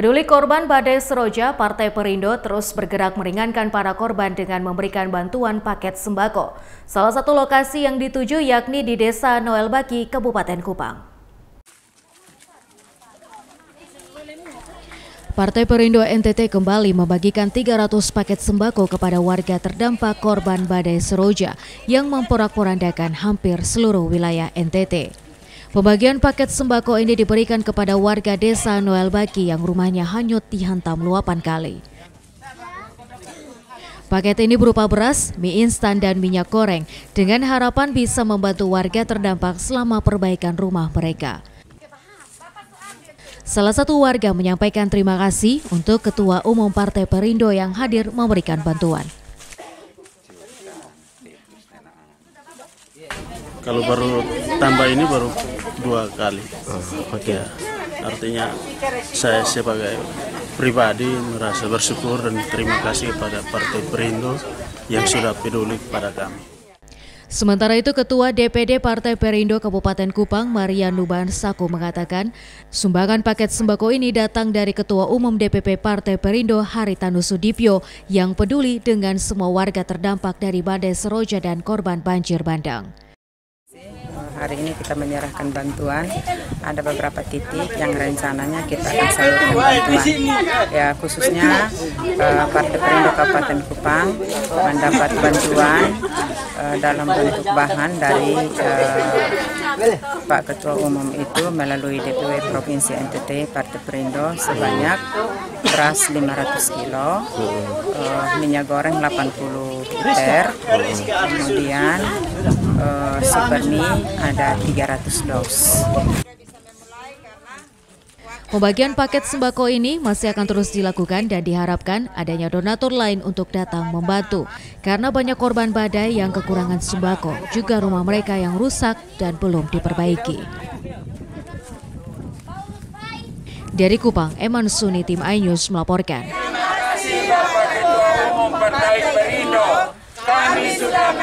Peduli korban Badai Seroja, Partai Perindo terus bergerak meringankan para korban dengan memberikan bantuan paket sembako. Salah satu lokasi yang dituju yakni di Desa Noel Baki, Kabupaten Kupang. Partai Perindo NTT kembali membagikan 300 paket sembako kepada warga terdampak korban Badai Seroja yang memporak-porandakan hampir seluruh wilayah NTT. Pembagian paket sembako ini diberikan kepada warga desa Noel Baki yang rumahnya hanyut dihantam luapan kali. Paket ini berupa beras, mie instan, dan minyak goreng dengan harapan bisa membantu warga terdampak selama perbaikan rumah mereka. Salah satu warga menyampaikan terima kasih untuk Ketua Umum Partai Perindo yang hadir memberikan bantuan. Kalau baru tambah ini baru dua kali. Oh, Oke. Okay. Ya, artinya saya sebagai pribadi merasa bersyukur dan terima kasih kepada Partai Perindo yang sudah peduli kepada kami. Sementara itu Ketua DPD Partai Perindo Kabupaten Kupang Maria Nuban Saku mengatakan sumbangan paket sembako ini datang dari Ketua Umum DPP Partai Perindo Haritanu Sudipyo yang peduli dengan semua warga terdampak dari badai Seroja dan korban banjir bandang hari ini kita menyerahkan bantuan. Ada beberapa titik yang rencananya kita akan salurkan bantuan. Ya khususnya uh, Partai Perindo Kabupaten Kupang mendapat bantuan uh, dalam bentuk bahan dari uh, Pak Ketua Umum itu melalui DPW Provinsi NTT Partai Perindo sebanyak beras 500 kilo, uh, minyak goreng 80 liter, kemudian uh, ada 300 dos. Pembagian paket sembako ini masih akan terus dilakukan dan diharapkan adanya donatur lain untuk datang membantu. Karena banyak korban badai yang kekurangan sembako, juga rumah mereka yang rusak dan belum diperbaiki. Dari Kupang, Eman Suni, Tim iNews melaporkan. Terima kasih Bapak Ketua Umum Partai Perindo. Kami sudah